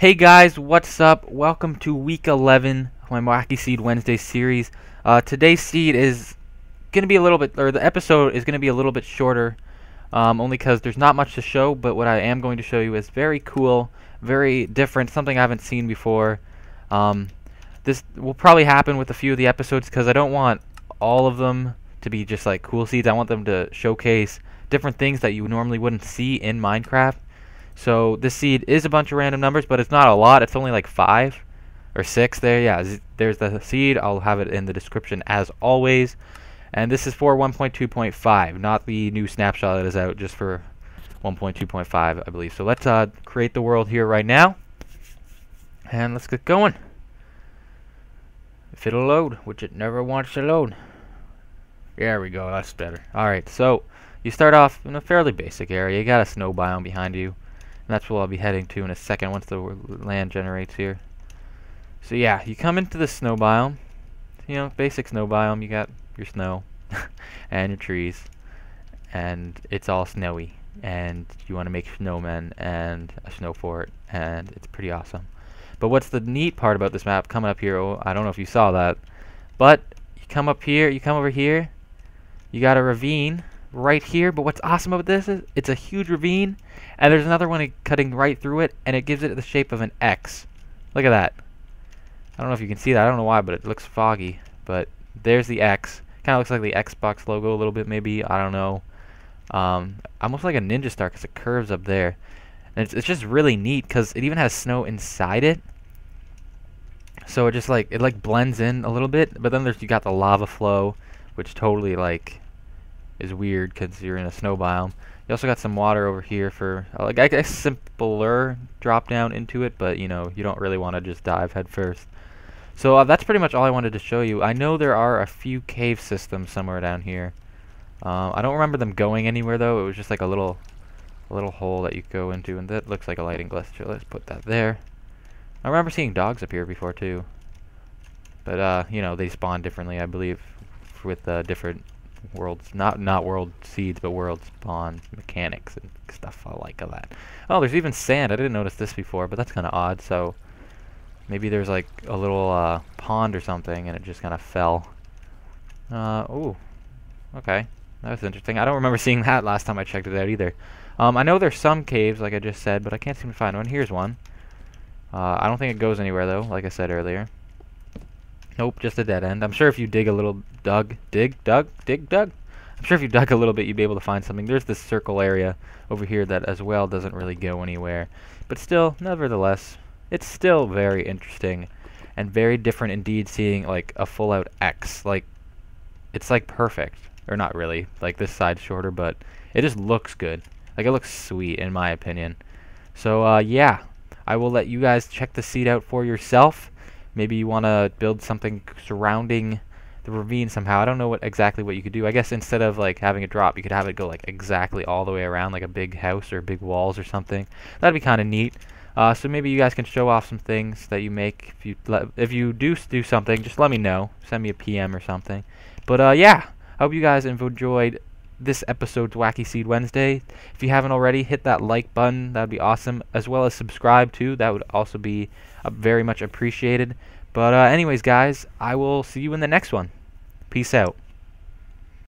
Hey guys, what's up? Welcome to week 11 of my Wacky Seed Wednesday series. Uh, today's seed is going to be a little bit, or the episode is going to be a little bit shorter, um, only because there's not much to show, but what I am going to show you is very cool, very different, something I haven't seen before. Um, this will probably happen with a few of the episodes because I don't want all of them to be just like cool seeds. I want them to showcase different things that you normally wouldn't see in Minecraft. So this seed is a bunch of random numbers, but it's not a lot. It's only like five or six there. Yeah, there's the seed. I'll have it in the description as always. And this is for 1.2.5, not the new snapshot that is out, just for 1.2.5, I believe. So let's uh, create the world here right now. And let's get going. If it'll load, which it never wants to load. There we go, that's better. Alright, so you start off in a fairly basic area. You got a snow biome behind you. That's where I'll be heading to in a second once the land generates here. So yeah, you come into the snow biome. You know, basic snow biome. You got your snow and your trees. And it's all snowy. And you want to make snowmen and a snow fort. And it's pretty awesome. But what's the neat part about this map coming up here, oh, I don't know if you saw that. But you come up here, you come over here. You got a ravine right here. But what's awesome about this is it's a huge ravine, and there's another one cutting right through it, and it gives it the shape of an X. Look at that. I don't know if you can see that. I don't know why, but it looks foggy. But there's the X. Kind of looks like the Xbox logo a little bit, maybe. I don't know. Um, almost like a ninja star because it curves up there. And it's, it's just really neat because it even has snow inside it. So it just like it like blends in a little bit, but then there's you got the lava flow, which totally like is weird because you're in a snow biome. You also got some water over here for uh, like I guess simpler drop down into it, but you know you don't really want to just dive head first. So uh, that's pretty much all I wanted to show you. I know there are a few cave systems somewhere down here. Um, I don't remember them going anywhere though. It was just like a little, a little hole that you go into, and that looks like a lighting glitch, so Let's put that there. I remember seeing dogs up here before too, but uh, you know they spawn differently, I believe, with uh, different worlds, not not world seeds, but world spawn mechanics and stuff I like of that. Oh, there's even sand. I didn't notice this before, but that's kind of odd. So maybe there's like a little uh, pond or something, and it just kind of fell. Uh, ooh, okay, that was interesting. I don't remember seeing that last time I checked it out either. Um, I know there's some caves, like I just said, but I can't seem to find one. Here's one. Uh, I don't think it goes anywhere though, like I said earlier. Nope, just a dead end. I'm sure if you dig a little dug, dig, dug, dig, dug. I'm sure if you dug a little bit, you'd be able to find something. There's this circle area over here that as well doesn't really go anywhere. But still, nevertheless, it's still very interesting and very different indeed seeing like a full out X. Like, it's like perfect. Or not really. Like this side's shorter, but it just looks good. Like it looks sweet in my opinion. So uh, yeah, I will let you guys check the seed out for yourself. Maybe you want to build something surrounding the ravine somehow. I don't know what exactly what you could do. I guess instead of like having it drop, you could have it go like exactly all the way around, like a big house or big walls or something. That'd be kind of neat. Uh, so maybe you guys can show off some things that you make. If you if you do do something, just let me know. Send me a PM or something. But uh, yeah, I hope you guys enjoyed this episode's Wacky Seed Wednesday. If you haven't already, hit that like button. That would be awesome. As well as subscribe too. That would also be uh, very much appreciated. But uh, anyways, guys, I will see you in the next one. Peace out.